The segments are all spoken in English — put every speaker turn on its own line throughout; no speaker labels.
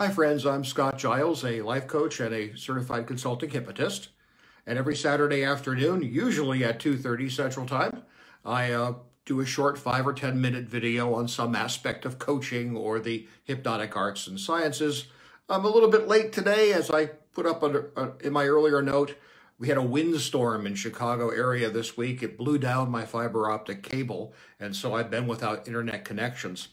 Hi, friends. I'm Scott Giles, a life coach and a certified consulting hypnotist. And every Saturday afternoon, usually at 2.30 Central Time, I uh, do a short five or 10 minute video on some aspect of coaching or the hypnotic arts and sciences. I'm a little bit late today, as I put up under, uh, in my earlier note. We had a windstorm in Chicago area this week. It blew down my fiber optic cable, and so I've been without internet connections.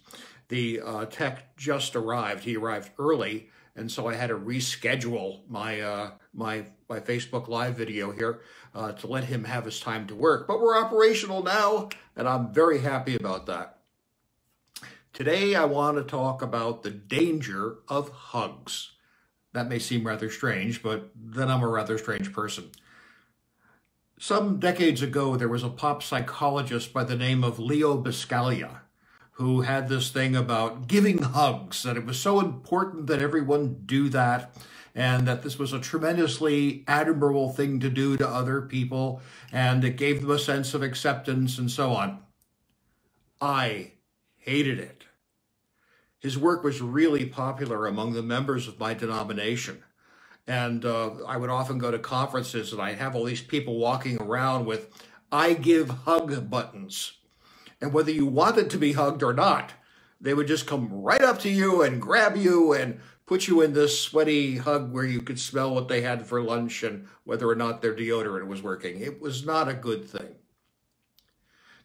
The uh, tech just arrived. He arrived early, and so I had to reschedule my uh, my my Facebook Live video here uh, to let him have his time to work. But we're operational now, and I'm very happy about that. Today, I want to talk about the danger of hugs. That may seem rather strange, but then I'm a rather strange person. Some decades ago, there was a pop psychologist by the name of Leo Buscaglia who had this thing about giving hugs, that it was so important that everyone do that, and that this was a tremendously admirable thing to do to other people, and it gave them a sense of acceptance and so on. I hated it. His work was really popular among the members of my denomination. And uh, I would often go to conferences and I'd have all these people walking around with I give hug buttons and whether you wanted to be hugged or not, they would just come right up to you and grab you and put you in this sweaty hug where you could smell what they had for lunch and whether or not their deodorant was working. It was not a good thing.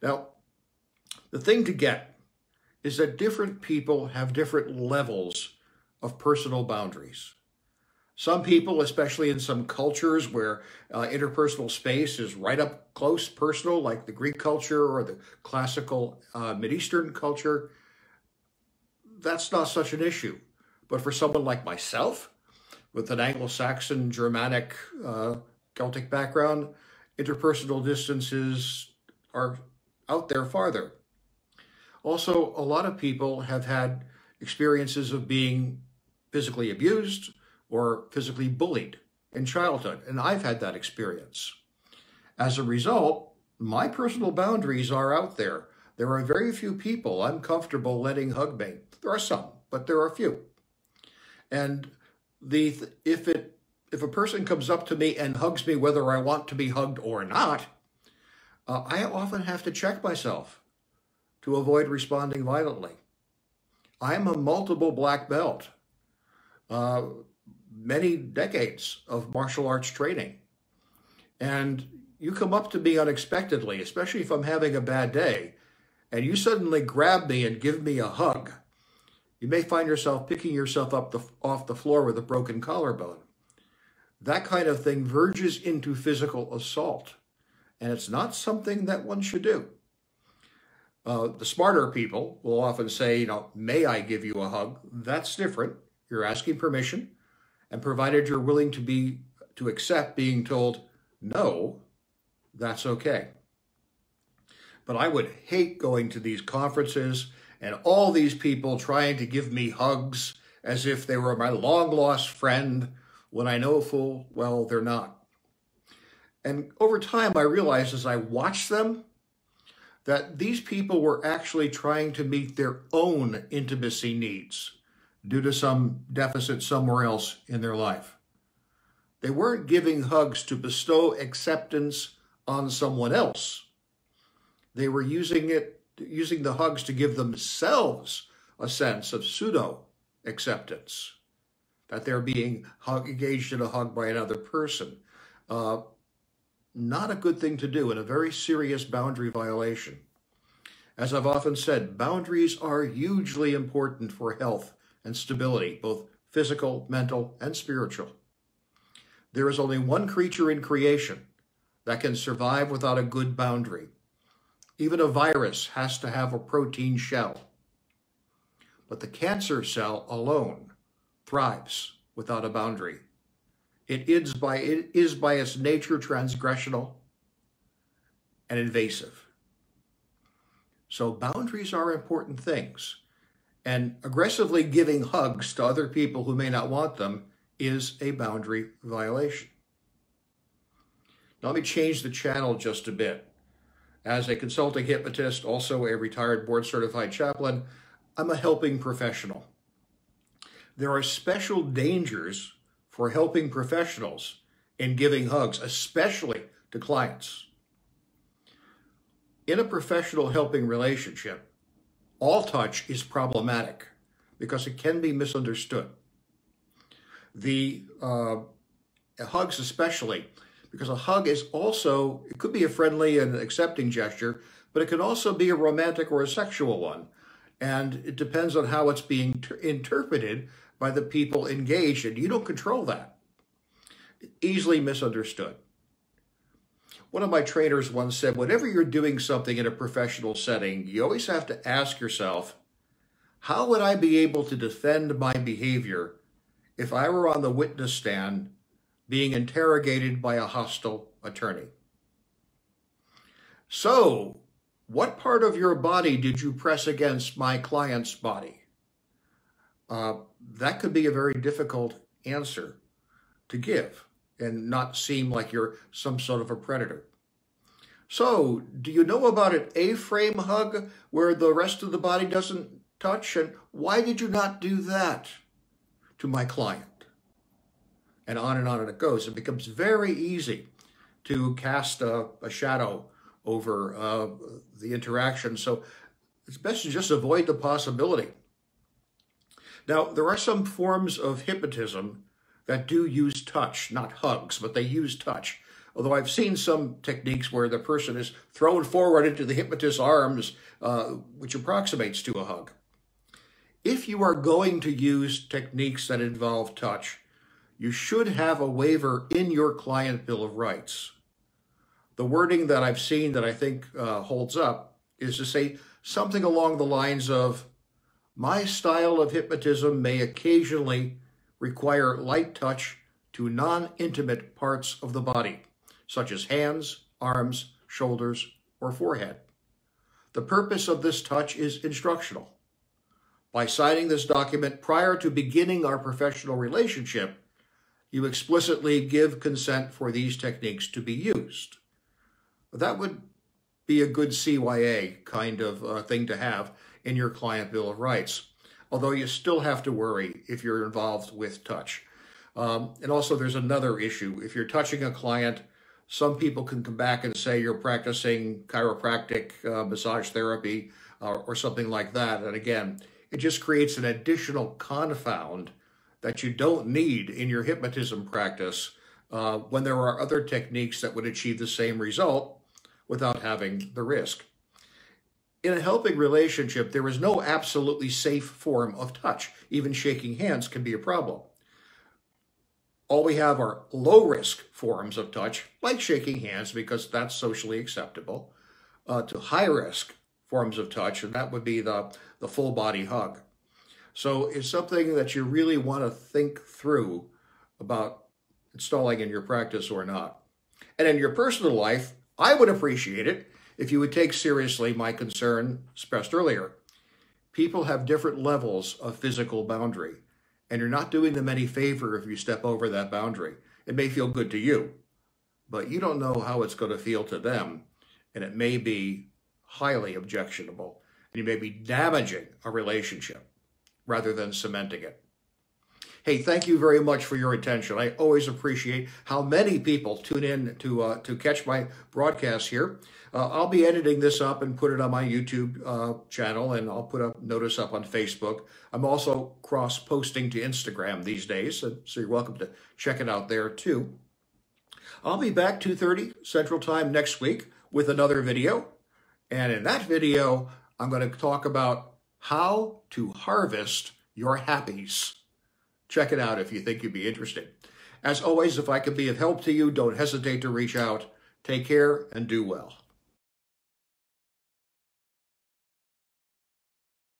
Now, the thing to get is that different people have different levels of personal boundaries. Some people, especially in some cultures where uh, interpersonal space is right up close personal, like the Greek culture or the classical uh, Mideastern culture, that's not such an issue. But for someone like myself, with an Anglo-Saxon, Germanic, uh, Celtic background, interpersonal distances are out there farther. Also, a lot of people have had experiences of being physically abused, or physically bullied in childhood, and I've had that experience. As a result, my personal boundaries are out there. There are very few people I'm comfortable letting hug me. There are some, but there are few. And the if it if a person comes up to me and hugs me whether I want to be hugged or not, uh, I often have to check myself to avoid responding violently. I'm a multiple black belt. Uh, many decades of martial arts training. And you come up to me unexpectedly, especially if I'm having a bad day, and you suddenly grab me and give me a hug. You may find yourself picking yourself up the, off the floor with a broken collarbone. That kind of thing verges into physical assault, and it's not something that one should do. Uh, the smarter people will often say, you know, may I give you a hug? That's different. You're asking permission. And provided you're willing to be to accept being told no, that's okay. But I would hate going to these conferences and all these people trying to give me hugs as if they were my long lost friend when I know full well they're not. And over time, I realized as I watched them that these people were actually trying to meet their own intimacy needs due to some deficit somewhere else in their life. They weren't giving hugs to bestow acceptance on someone else. They were using it, using the hugs to give themselves a sense of pseudo acceptance, that they're being hug, engaged in a hug by another person. Uh, not a good thing to do and a very serious boundary violation. As I've often said, boundaries are hugely important for health and stability, both physical, mental, and spiritual. There is only one creature in creation that can survive without a good boundary. Even a virus has to have a protein shell. But the cancer cell alone thrives without a boundary. It is by, it is by its nature transgressional and invasive. So boundaries are important things. And aggressively giving hugs to other people who may not want them is a boundary violation. Now, let me change the channel just a bit. As a consulting hypnotist, also a retired board certified chaplain, I'm a helping professional. there are special dangers for helping professionals in giving hugs, especially to clients. In a professional helping relationship, all touch is problematic because it can be misunderstood. The uh, hugs especially, because a hug is also, it could be a friendly and accepting gesture, but it can also be a romantic or a sexual one. And it depends on how it's being interpreted by the people engaged, and you don't control that. Easily misunderstood. One of my trainers once said, whenever you're doing something in a professional setting, you always have to ask yourself, how would I be able to defend my behavior if I were on the witness stand being interrogated by a hostile attorney? So, what part of your body did you press against my client's body? Uh, that could be a very difficult answer to give and not seem like you're some sort of a predator. So, do you know about an A-frame hug where the rest of the body doesn't touch? And why did you not do that to my client? And on and on and it goes. It becomes very easy to cast a, a shadow over uh, the interaction. So it's best to just avoid the possibility. Now, there are some forms of hypnotism that do use touch, not hugs, but they use touch. Although I've seen some techniques where the person is thrown forward into the hypnotist's arms, uh, which approximates to a hug. If you are going to use techniques that involve touch, you should have a waiver in your client Bill of Rights. The wording that I've seen that I think uh, holds up is to say something along the lines of, my style of hypnotism may occasionally require light touch to non-intimate parts of the body, such as hands, arms, shoulders, or forehead. The purpose of this touch is instructional. By signing this document prior to beginning our professional relationship, you explicitly give consent for these techniques to be used. That would be a good CYA kind of uh, thing to have in your client Bill of Rights although you still have to worry if you're involved with touch. Um, and also there's another issue. If you're touching a client, some people can come back and say you're practicing chiropractic uh, massage therapy uh, or something like that. And again, it just creates an additional confound that you don't need in your hypnotism practice uh, when there are other techniques that would achieve the same result without having the risk in a helping relationship, there is no absolutely safe form of touch. Even shaking hands can be a problem. All we have are low risk forms of touch, like shaking hands, because that's socially acceptable, uh, to high risk forms of touch, and that would be the, the full body hug. So it's something that you really want to think through about installing in your practice or not. And in your personal life, I would appreciate it if you would take seriously my concern expressed earlier. People have different levels of physical boundary, and you're not doing them any favor if you step over that boundary. It may feel good to you, but you don't know how it's going to feel to them, and it may be highly objectionable, and you may be damaging a relationship rather than cementing it. Hey, thank you very much for your attention. I always appreciate how many people tune in to uh, to catch my broadcast here. Uh, I'll be editing this up and put it on my YouTube uh, channel, and I'll put a notice up on Facebook. I'm also cross-posting to Instagram these days, so, so you're welcome to check it out there too. I'll be back 2.30 Central Time next week with another video. And in that video, I'm going to talk about how to harvest your happies. Check it out if you think you'd be interested. As always, if I can be of help to you, don't hesitate to reach out. Take care and do well.